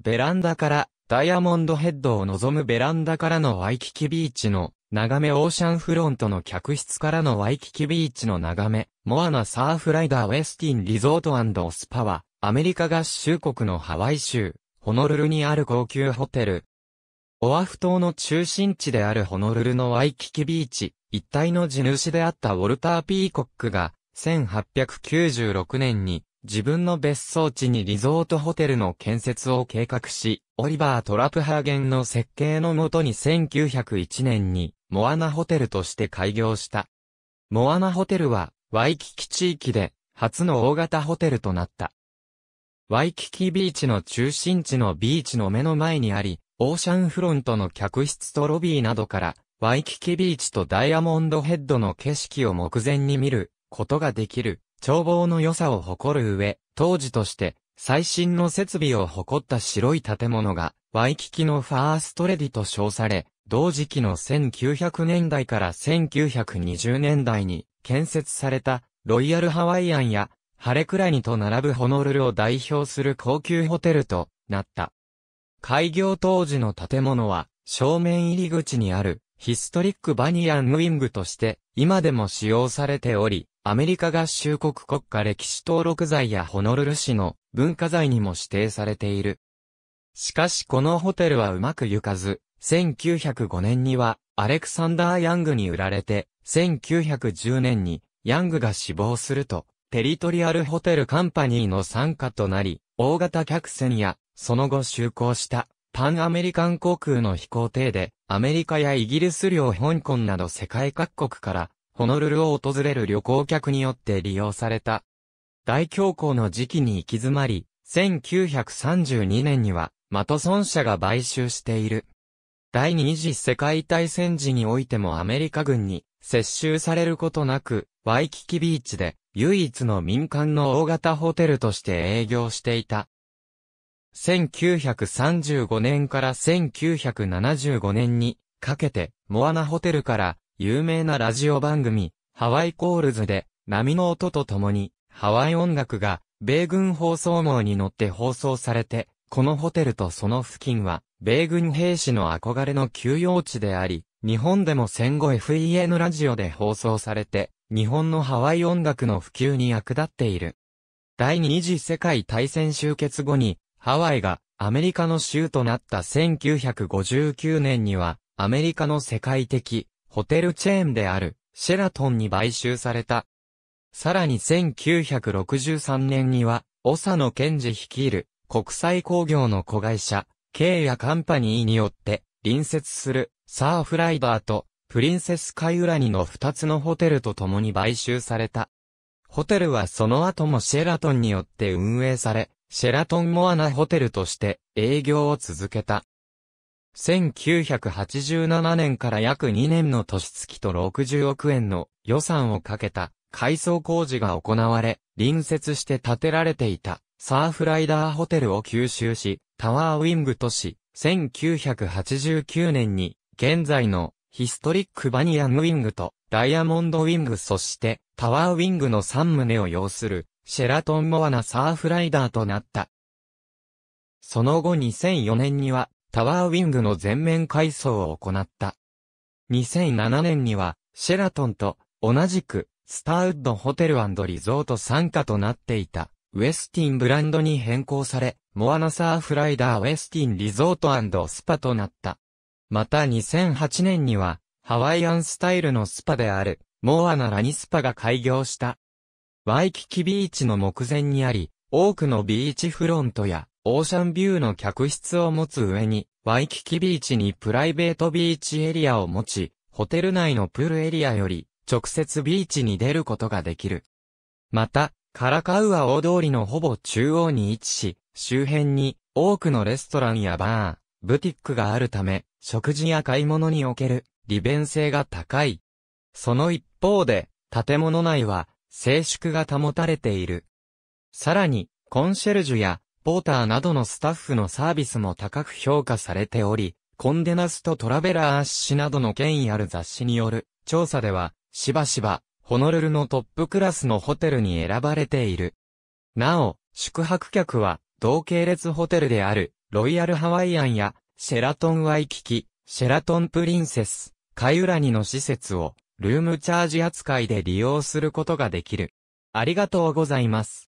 ベランダからダイヤモンドヘッドを望むベランダからのワイキキビーチの眺めオーシャンフロントの客室からのワイキキビーチの眺め、モアナサーフライダーウェスティンリゾートスパは、アメリカ合衆国のハワイ州、ホノルルにある高級ホテル。オアフ島の中心地であるホノルルのワイキキビーチ、一帯の地主であったウォルター・ピーコックが、1896年に自分の別荘地にリゾートホテルの建設を計画し、オリバー・トラプハーゲンの設計のもとに1901年にモアナホテルとして開業した。モアナホテルはワイキキ地域で初の大型ホテルとなった。ワイキキビーチの中心地のビーチの目の前にあり、オーシャンフロントの客室とロビーなどから、ワイキキビーチとダイヤモンドヘッドの景色を目前に見ることができる、眺望の良さを誇る上、当時として最新の設備を誇った白い建物が、ワイキキのファーストレディと称され、同時期の1900年代から1920年代に建設されたロイヤルハワイアンやハレクラニと並ぶホノルルを代表する高級ホテルとなった。開業当時の建物は正面入り口にあるヒストリックバニアンウィングとして今でも使用されており、アメリカ合衆国国家歴史登録財やホノルル市の文化財にも指定されている。しかしこのホテルはうまくゆかず、1905年にはアレクサンダー・ヤングに売られて、1910年にヤングが死亡すると、テリトリアルホテルカンパニーの参加となり、大型客船や、その後就航したパンアメリカン航空の飛行艇で、アメリカやイギリス領香港など世界各国から、ホノルルを訪れる旅行客によって利用された。大恐慌の時期に行き詰まり、1932年には、マトソン社が買収している。第二次世界大戦時においてもアメリカ軍に接収されることなく、ワイキキビーチで唯一の民間の大型ホテルとして営業していた。1935年から1975年にかけて、モアナホテルから有名なラジオ番組、ハワイコールズで波の音とともにハワイ音楽が米軍放送網に乗って放送されて、このホテルとその付近は米軍兵士の憧れの休養地であり、日本でも戦後 FEN ラジオで放送されて、日本のハワイ音楽の普及に役立っている。第二次世界大戦終結後に、ハワイがアメリカの州となった1959年には、アメリカの世界的ホテルチェーンであるシェラトンに買収された。さらに1963年には、長野健二率いる国際工業の子会社、K やカンパニーによって隣接するサーフライダーとプリンセスカイウラニの二つのホテルと共に買収された。ホテルはその後もシェラトンによって運営され、シェラトンモアナホテルとして営業を続けた。1987年から約2年の年月と60億円の予算をかけた改装工事が行われ、隣接して建てられていたサーフライダーホテルを吸収し、タワーウィングとし、1989年に現在のヒストリックバニアンウィングとダイヤモンドウィングそしてタワーウィングの3棟を要するシェラトンモアナサーフライダーとなった。その後2004年にはタワーウィングの全面改装を行った。2007年にはシェラトンと同じくスターウッドホテルリゾート傘下となっていたウェスティンブランドに変更され、モアナサーフライダーウェスティンリゾートスパとなった。また2008年には、ハワイアンスタイルのスパである、モアナラニスパが開業した。ワイキキビーチの目前にあり、多くのビーチフロントや、オーシャンビューの客室を持つ上に、ワイキキビーチにプライベートビーチエリアを持ち、ホテル内のプールエリアより、直接ビーチに出ることができる。また、カラカウア大通りのほぼ中央に位置し、周辺に多くのレストランやバー、ブティックがあるため、食事や買い物における利便性が高い。その一方で、建物内は静粛が保たれている。さらに、コンシェルジュやポーターなどのスタッフのサービスも高く評価されており、コンデナスとトラベラー誌などの権威ある雑誌による調査では、しばしば、ホノルルのトップクラスのホテルに選ばれている。なお、宿泊客は、同系列ホテルである、ロイヤルハワイアンや、シェラトンワイキキ、シェラトンプリンセス、カイウラニの施設を、ルームチャージ扱いで利用することができる。ありがとうございます。